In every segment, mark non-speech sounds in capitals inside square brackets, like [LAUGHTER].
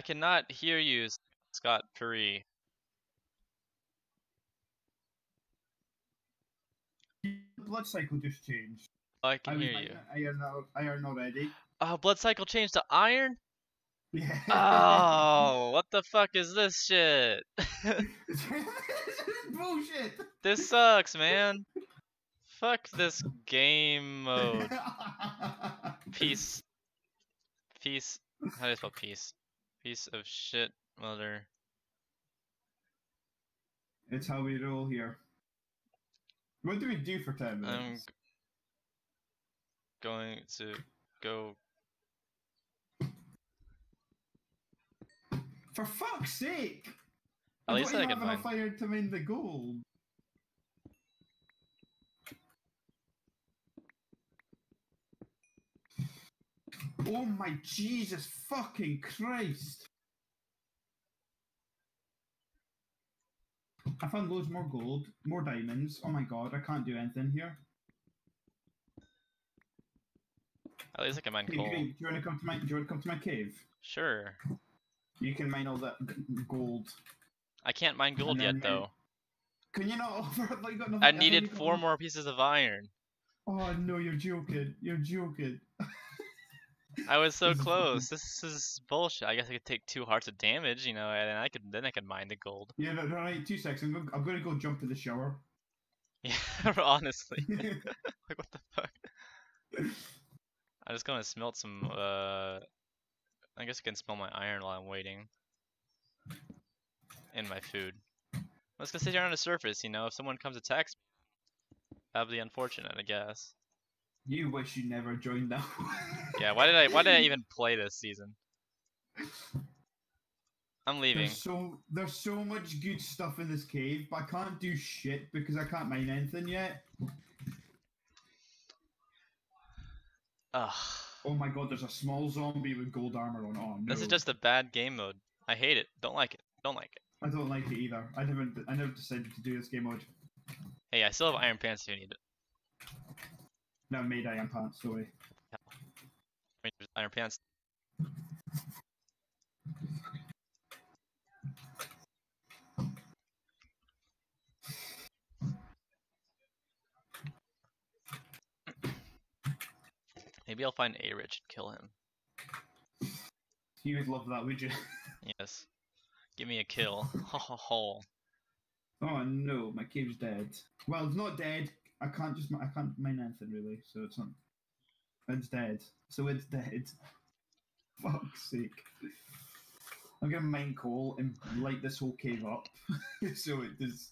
cannot hear you, Scott Perry. Blood cycle just changed. Oh, I can was hear like, you. Iron, al- iron already. Oh, blood cycle changed to iron? Yeah. Oh, [LAUGHS] what the fuck is this shit? this [LAUGHS] is bullshit. this sucks, man. Fuck this game mode. [LAUGHS] Peace. Peace. How do you spell peace? Piece of shit, mother. It's how we roll here. What do we do for ten minutes? I'm going to go. For fuck's sake! At I least don't I even can have enough iron to mine the gold. Oh my Jesus fucking Christ! I found loads more gold, more diamonds. Oh my god, I can't do anything here. At least I can mine Hey, coal. Green, do you want to come to my? Do you want to come to my cave? Sure. You can mine all that gold. I can't mine gold yet you- though. Can you not [LAUGHS] offer? Like, got I needed four more pieces of iron. Oh no, you're joking. You're joking. [LAUGHS] I was so [LAUGHS] close. This is bullshit. I guess I could take two hearts of damage, you know, and then I could then I could mine the gold. Yeah, no, no, two seconds. I'm, I'm gonna go jump to the shower. [LAUGHS] Yeah, [LAUGHS] honestly. like what the fuck? I'm just gonna smelt some. Uh, I guess I can smell my iron while I'm waiting. And my food. I'm just gonna sit here on the surface, you know. If someone comes attacks me, that'd be unfortunate, I guess. You wish you never joined that. [LAUGHS] Yeah. Why did I? Why did I even play this season? I'm leaving. There's so there's so much good stuff in this cave, but I can't do shit because I can't mine anything yet. Ugh. Oh my god, there's a small zombie with gold armor on. Oh no. This is just a bad game mode. I hate it. Don't like it. Don't like it. I don't like it either. I never I never decided to do this game mode. Hey, I still have iron pants if you need it. Now made I am pants, sorry. Rangers Iron pants. Maybe I'll find A Rich and kill him. You would love that, would you? [LAUGHS] Yes. Give me a kill. [LAUGHS] Ho ho ho. Oh no, my cave's dead. Well, it's not dead. I can't just I can't mine anything really, so it's not. It's dead. So it's dead. [LAUGHS] Fuck's sake. I'm gonna mine coal and light this whole cave up, [LAUGHS] so it does.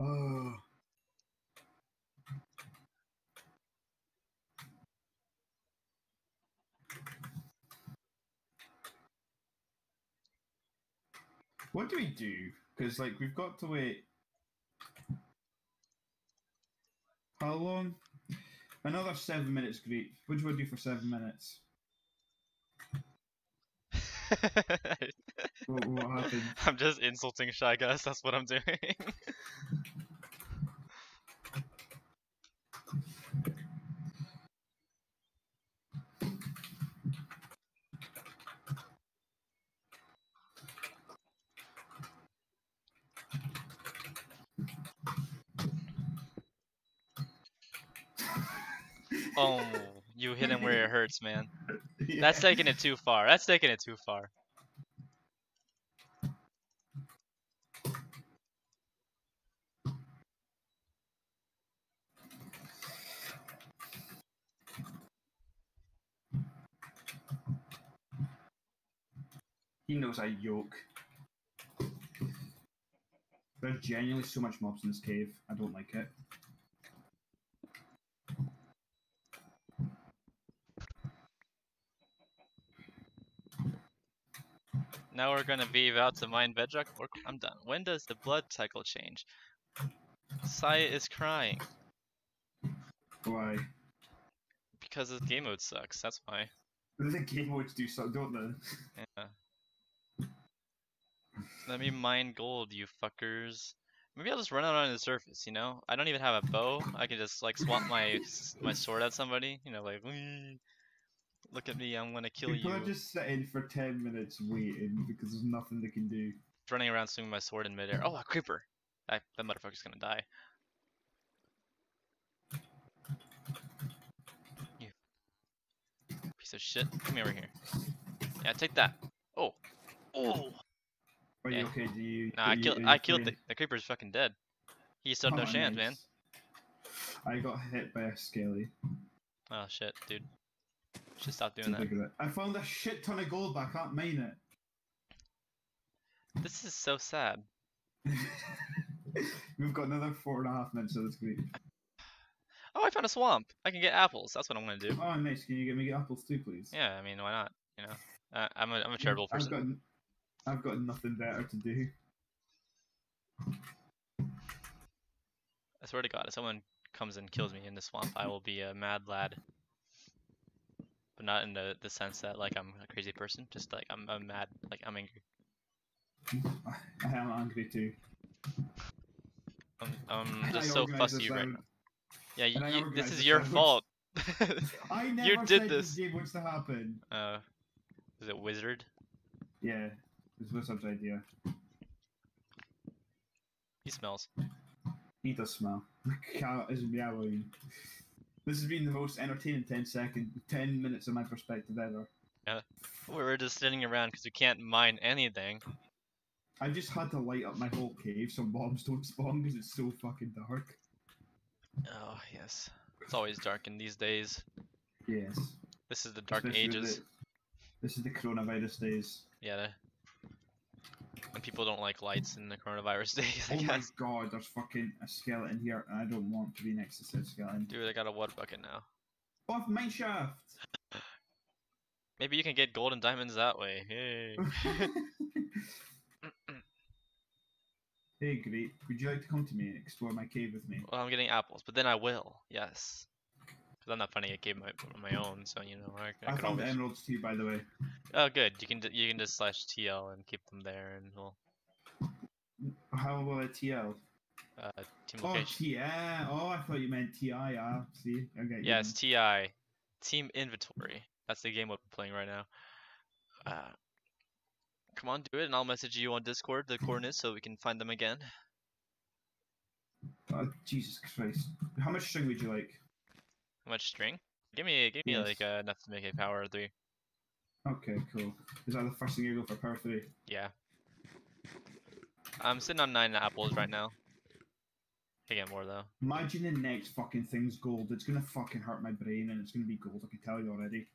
Oh. What do we do? Because like we've got to wait. How long? Another seven minutes, great. What do you want to do for seven minutes? [LAUGHS] What, what happened? I'm just insulting Shy Guys, that's what I'm doing. Oh, you hit him where it hurts, man. That's taking it too far. That's taking it too far. He knows I yoke. There's genuinely so much mobs in this cave. I don't like it. Now we're gonna be about to mine bedrock. Or I'm done. When does the blood cycle change? Saya is crying Why? because the game mode sucks. That's why. [LAUGHS] The game modes do so, don't they? Yeah. Let me mine gold, you fuckers. Maybe I'll just run out on the surface. You know, I don't even have a bow. I can just like swap my my sword at somebody. You know, like. "Wee." Look at me, I'm gonna kill People you. are just sitting for 10 minutes waiting because there's nothing they can do. Running around swinging my sword in midair. Oh, a creeper! That, that motherfucker's gonna die. You piece of shit. Come over here. Yeah, take that. Oh. Oh. Are you okay? Do you? Nah, are I killed. you I killed the, the creeper's fucking dead. He stood no Oh, chance, man. I got hit by a skelly. Oh shit, dude. Should stop doing that. it. I found a shit ton of gold, but I can't mine it. This is so sad. [LAUGHS] We've got another four and a half minutes of this week. Oh, I found a swamp. I can get apples. That's what I'm gonna do. Oh, nice. Can you get me apples too, please? Yeah, I mean, why not? You know, uh, I'm a I'm a charitable I've person. got, n- I've got nothing better to do. I swear to God, if someone comes and kills me in the swamp, I will be a mad lad. But not in the the sense that like I'm a crazy person. Just like I'm I'm mad. Like I'm angry. I am angry too. I'm, I'm [LAUGHS] just so fussy right now. Yeah, [LAUGHS] [LAUGHS] you, you, this is your fault. I never You did said this. game wants to happen. uh, is it wizard? Yeah, it's Wizard's idea. He smells. He does smell. The cat is meowing. This has been the most entertaining 10 second, 10 minutes of my perspective ever. Yeah. We were just sitting around because we can't mine anything. I just had to light up my whole cave so mobs don't spawn because it's so fucking dark. Oh yes, it's always dark in these days. Yes. This is the dark Especially ages. the- this is the coronavirus days. Yeah. And people don't like lights in the coronavirus [LAUGHS] days. I Oh my god, there's fucking a skeleton here, and I don't want to be next to said skeleton. Dude, I got a wood bucket now. Oh, Off mine shaft! Maybe you can get gold and diamonds that way. Hey. [LAUGHS] [LAUGHS] hey, great. Would you like to come to me and explore my cave with me? well, I'm getting apples, but then I will. Yes. Because I'm not finding a cave my, on my own, so you know I, I I found always. emeralds too, by the way. Oh, good. You can you can just slash TL and keep them there, and we'll How about a TL? uh, team Oh, location. TI. Oh, I thought you meant TI. Ah, see, I get you. Yes, TI. Team inventory. That's the game we're playing right now. Uh, come on, do it, and I'll message you on Discord the coordinates so we can find them again. Oh, Jesus Christ. How much string would you like? How much string? Give me, give me like uh, enough to make a power three. Okay, cool. Is that the first thing you go for power three? Yeah. I'm sitting on nine apples right now. Can get more though. Imagine the next fucking thing's gold. It's gonna fucking hurt my brain, and it's gonna be gold. I can tell you already.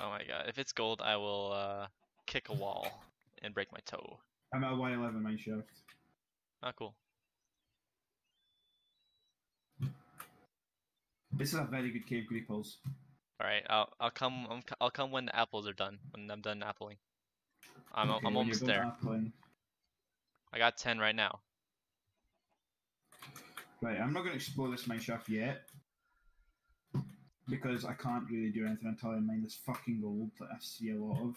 Oh my god. If it's gold, I will uh, kick a wall and break my toe. I'm at a Y11 mine shaft. Oh, cool. This is a very good cave, Greeples. All right, I'll I'll come I'm, I'll come when the apples are done. When I'm done appling. I'm Okay, I'm almost there. appling- I got ten right now. Right, I'm not gonna explore this mine shaft yet. Because I can't really do anything until I mine this fucking gold that I see a lot of.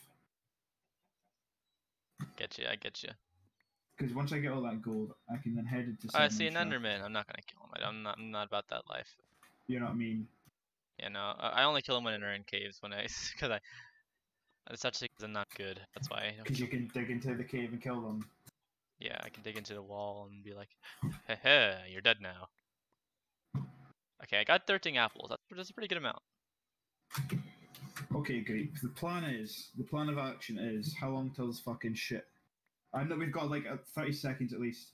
Get you. I get you. Because once I get all that gold, I can then head into. Oh, I see an shaft. Enderman. I'm not gonna kill him. I'm not. I'm not about that life. You know what I mean? Yeah, no. I only kill them when they're in caves. When I, [LAUGHS] because I, it's actually because I'm not good. That's why. Because you can dig into the cave and kill them. Yeah, I can dig into the wall and be like, "Heh heh, you're dead now." Okay, I got 13 apples. That's, that's a pretty good amount. Okay, great. The plan is the plan of action is how long till this fucking shit. I know we've got like uh, thirty seconds at least.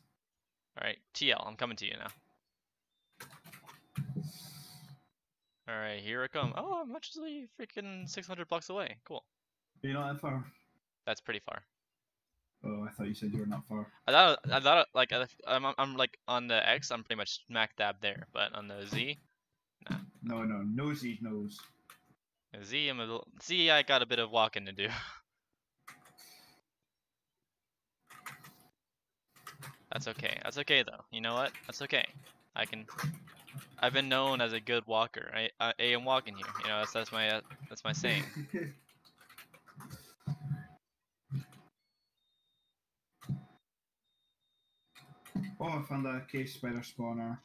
All right, TL, I'm coming to you now. All right, here I come. Oh, I'm actually freaking 600 blocks away. Cool. You're not that far. That's pretty far. Oh, I thought you said you were not far. I thought, I thought, like, I'm, I'm, I'm like on the X, I'm pretty much smack dab there, but on the Z, No, no, no Z the Z, I'm a little, Z, I got a bit of walking to do. [LAUGHS] That's okay. That's okay though. You know what? That's okay. I can. I've been known as a good walker. I, I, I am walking here. You know, that's that's my uh, that's my saying. [LAUGHS] oh, I found a cave spider spawner.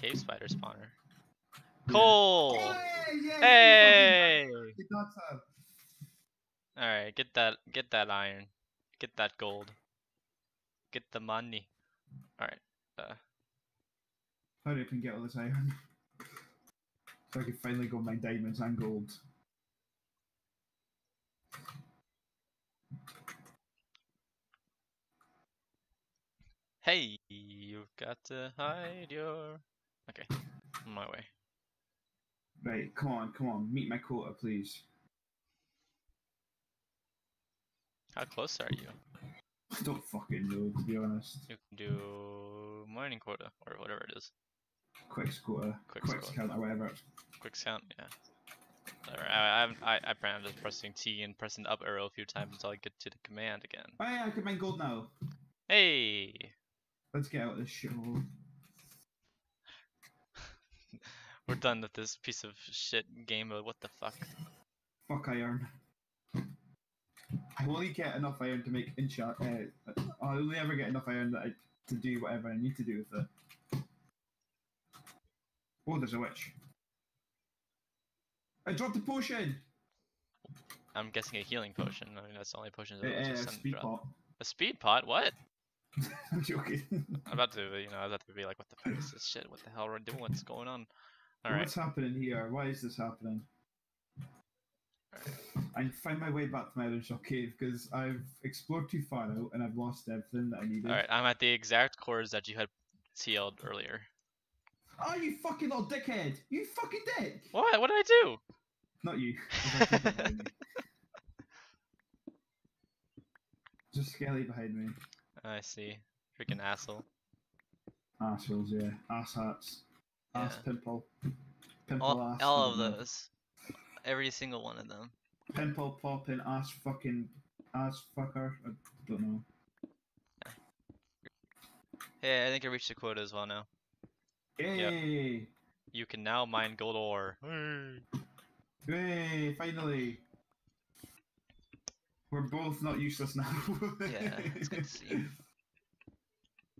Cave spider spawner. Coal. Hey! Yeah, Hey. All right, get that, get that iron, get that gold, get the money. All right. Uh, Hurry up and get all this iron. So I can finally go mine diamonds and gold. hey, you've got to hide your. Okay, on my way. Right, come on, come on, meet my quota, please. How close are you? I don't fucking know, to be honest. You can do mining quota or whatever it is. Quick quota, Quick quick quota. count or whatever. Quick count, yeah. I, I'm- I, I plan on just pressing T and pressing up arrow a few times until I get to the command again. Oh yeah, I can mine gold now. Hey! Let's get out of this shithole. [LAUGHS] We're done with this piece of shit game mode. What the fuck? Fuck iron. I only get enough iron to make enchant. Uh, I only ever get enough iron that I, to do whatever I need to do with it. Oh, there's a witch. I dropped a potion. I'm guessing a healing potion. I mean, that's the only potion that was uh, just speed drop. pot. A speed pot? What? [LAUGHS] I'm joking. I'm about to, you know, I was about to be like, what the fuck is this shit? What the hell are we doing? What's going on? Alright. What's happening here? Why is this happening? I find my way back to my original cave because I've explored too far out and I've lost everything that I needed. Alright, I'm at the exact cores that you had sealed earlier. Oh, you fucking little dickhead! You fucking dick! What? What did I do? Not you. [LAUGHS] Just a behind me. Skelly behind me. I see. Freaking asshole. Assholes, yeah. Ass hats. Ass Yeah. pimple. Pimple All, ass. all of I don't know. those. Every single one of them. Pimple popping ass fucking ass fucker. I don't know. Hey, I think I reached the quota as well now. Yay! You can now mine gold ore. Hey. Yay! Finally! We're both not useless now. [LAUGHS] Yeah, it's good to see.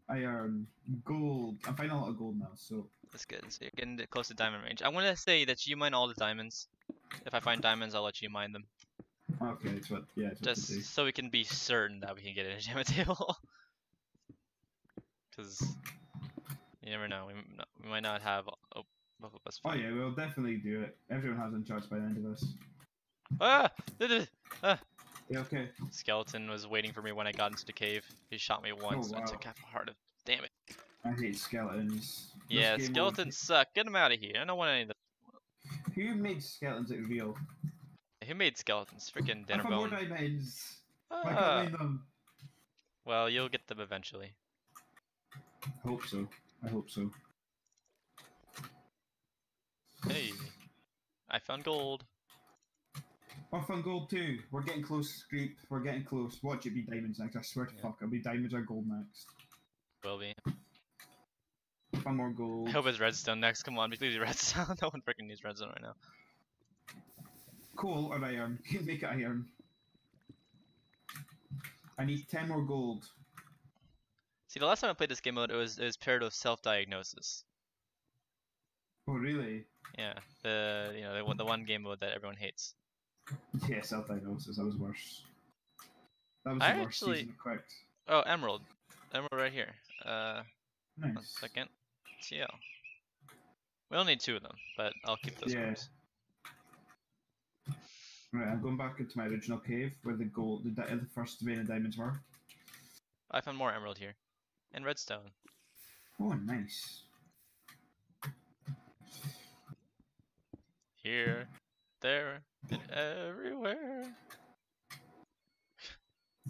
I Iron, gold. I'm finding a lot of gold now, so That's good. So you're getting close to diamond range. I want to say that you mine all the diamonds. If I find diamonds, I'll let you mine them. okay. It's what, yeah, it's what. Just so we can be certain that we can get an enchantment [LAUGHS] table. Because you never know. We, m- we might not have. Oh, both of us. Oh yeah, we'll definitely do it. Everyone has in charge by the end of this. Ah! duh. Yeah, okay. Skeleton was waiting for me when I got into the cave. He shot me once. I wow. took half a heart of. Damn it. I hate skeletons. Yeah, skeletons suck. Get them out of here. I don't want any of them. Who made skeletons that real? Who made skeletons? Freaking I found more Dinnerbone. diamonds. Why can't I Ah, them? well, you'll get them eventually. I hope so. I hope so. Hey, I found gold. I found gold too. We're getting close, Creep. We're getting close. Watch it be diamonds next. I swear to Yeah. fuck, it'll be diamonds or gold next. Will be. Find more gold. I hope it's redstone next. Come on, please redstone. [LAUGHS] no one freaking needs redstone right now. Coal or iron? [LAUGHS] Make it iron. I need 10 more gold. See, the last time I played this game mode, it was it was paired with self-diagnosis. Oh, really? Yeah, the you know the one the one game mode that everyone hates. Yeah, self diagnosis. That was worse. That was I the worst actually- season of. Oh, emerald, emerald right here. Uh, Nice. one second. TL. We only need two of them, but I'll keep those Yeah. ones. Right, I'm going back into my original cave where the gold, the, the first vein of diamonds were. I found more emerald here, and redstone. Oh, nice. Here, there, and everywhere.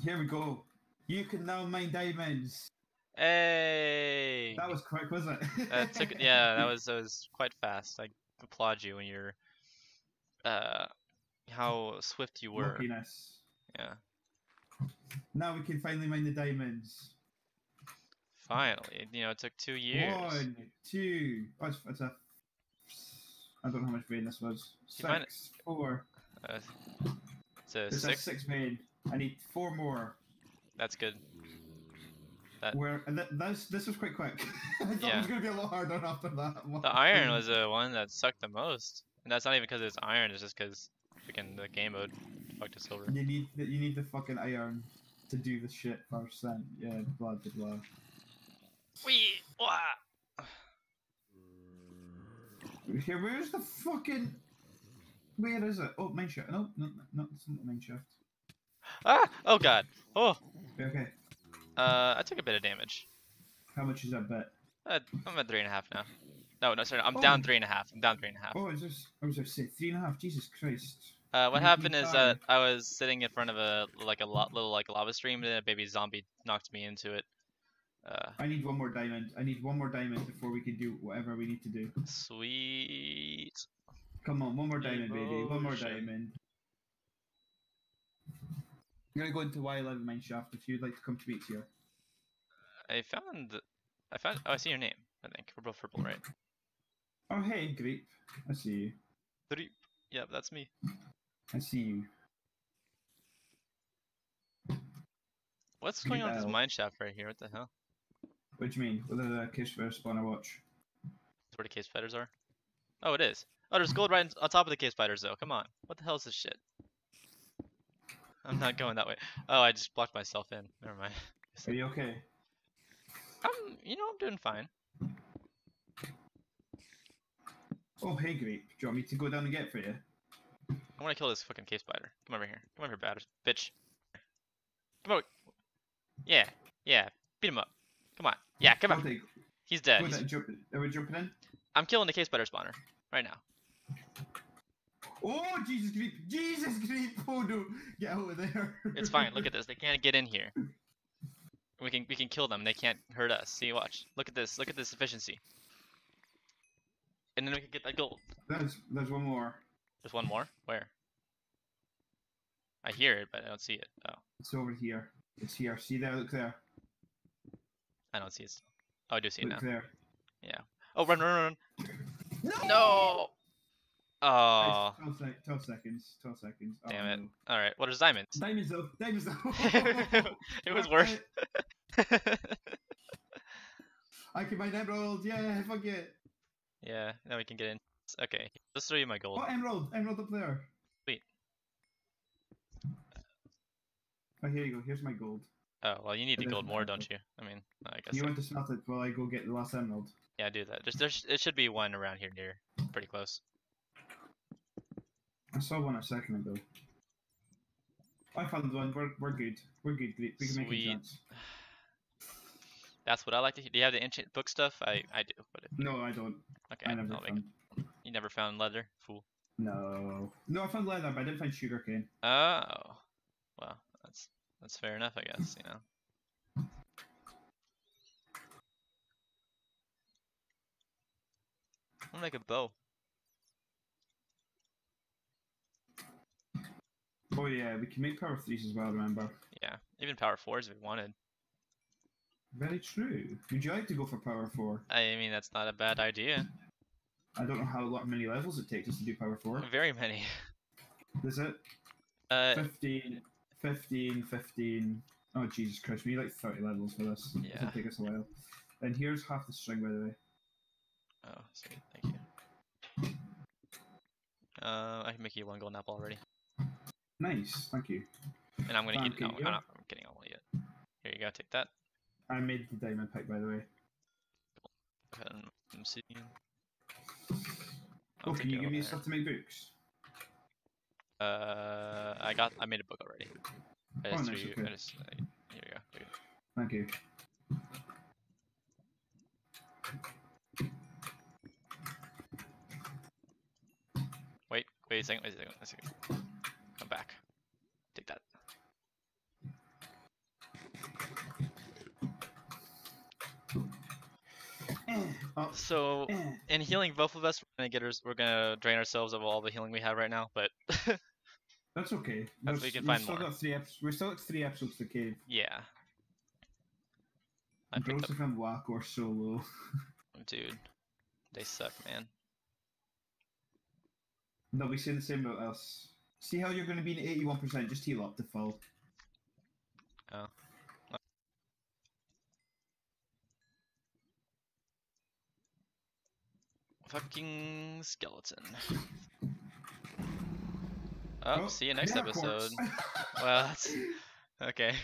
Here we go. You can now mine diamonds. Hey! That was quick, wasn't it? That [LAUGHS] took yeah, that was that was quite fast. I applaud you when you're uh how swift you were. Luckiness. Yeah. Now we can finally mine the diamonds. Finally. You know, it took two years. One, two. Oh, it's, it's a. I don't know how much vein this was. It- Six, four. Uh, it's a It's a six. six vein. I need four more. That's good. That Where and th- this this was quite quick. [LAUGHS] I thought it Yeah. was gonna be a lot harder after that. [LAUGHS] one. the iron was the one that sucked the most, and that's not even because it's iron. It's just because freaking the game mode fucked us over. You need the, you need the fucking iron to do the shit first. Then yeah, blah blah blah. Wee! Wah! Here, where's the fucking? Where is it? Oh, mine shaft. No, no, no, it's not the mine shaft. Ah! Oh god. Oh. Okay, Uh, I took a bit of damage. how much is that bet? Uh, I'm at three and a half now. No, no, sorry. I'm Oh. down three and a half. I'm down three and a half. Oh, is this? I was gonna say three and a half. Jesus Christ! Uh, what happened is that die. I was sitting in front of a like a lo- little like lava stream, and then a baby zombie knocked me into it. Uh, I need one more diamond. I need one more diamond before we can do whatever we need to do. sweet. Come on, one more diamond, baby. One more diamond. I'm gonna go into Y11 mine shaft if you'd like to come to meet here. I found. I found. Oh, I see your name. I think we're both purple, right? Oh, hey, Grape. I see you. Three. Yep, that's me. I see you. What's going on with this mine shaft right here? What the hell? What do you mean? Whether the case for spawner watch? That's where the cave spiders are. Oh, it is. Oh, there's gold right on top of the cave spiders, though. Come on. What the hell is this shit? I'm not going that way. Oh, I just blocked myself in. Never mind. Are you okay? I'm, you know, I'm doing fine. Oh, hey, Grape. Do you want me to go down and get for you? I want to kill this fucking cave spider. Come over here. Come over here, bad bitch. Come over. Yeah, yeah. Beat him up. Come on. Yeah, come on. He's dead. He's- are we jumping in? I'm killing the cave spider spawner right now. Oh, Jesus, Grape! Jesus, Grape! Oh, no! Get out of there! It's fine. Look at this. They can't get in here. We can we can kill them. They can't hurt us. See, watch. Look at this. Look at this efficiency. And then we can get that gold. There's, there's one more. There's one more. Where? I hear it, but I don't see it. Oh, It's over here. It's here. See there? Look there. I don't see it. Still. Oh, I do see it now. there. Oh, run, run, run, No! run. No. Oh, 12, sec- 12 seconds. 12 seconds. Oh, Damn it. no. all right. Well, there's diamonds. Diamonds though. Diamonds though. [LAUGHS] [LAUGHS] it was Fuck worth. [LAUGHS] I can buy emerald. Yeah, fuck it. yeah. Now we can get in. Okay. Let's throw you my gold. Oh, emerald. Emerald up there. Sweet. Oh, here you go. Here's my gold. Oh well, you need is gold more, don't you? I mean, I guess. You so. want to smelt it while I go get the last emerald? Yeah, do that. There's, there's, it should be one around here near, pretty close. I saw one a second ago. I found one. We're, we're good. We're good. We we can make Sweet. a chance. [SIGHS] That's what I like to hear. Do you have the ancient book stuff? I, I do, but it, No, I don't. okay, I never I'll found. it. You never found leather, fool. No. No, I found leather, but I didn't find sugarcane. Oh, that's fair enough, I guess. You know. I'll make a bow. Oh yeah, we can make power threes as well. Remember? Yeah, even power fours if we wanted. Very true. Would you like to go for power four? I mean, that's not a bad idea. I don't know how lot many levels it takes us to do power four. Very many. Is it Uh, 15, 15, 15? Oh Jesus Christ! We need like thirty levels for this. Yeah. It'll take us a while. And here's half the string, by the way. oh, sweet, thank you. Uh, I can make you one golden apple already, Nice, thank you. and I'm gonna eat it. Thank No. I'm not. I'm kidding. I won't eat it. Here you go. Take that. I made the diamond pick, by the way. Go ahead and see. Oh, can you give me stuff to make books? Uh, I got. I made a book already. I Oh, just nice, you- okay. I just, I, here you go. Here you go. Thank you. Wait, wait a second. Wait a second. Wait a second. Come back. Take that. Eh, oh, So, eh. in healing both of us, we're gonna get ours, we're gonna drain ourselves of all the healing we have right now. But [LAUGHS] That's okay. We can find still more. Got three episodes. we still got three episodes to cave. Yeah. I Joseph and Wack are so low. [LAUGHS] Dude, they suck, man. No, we say the same about us. See how you're going to be in 81%. Just heal up to full. Oh. Fucking skeleton. [LAUGHS] Oh, Oh, see you next episode. Well, that's okay.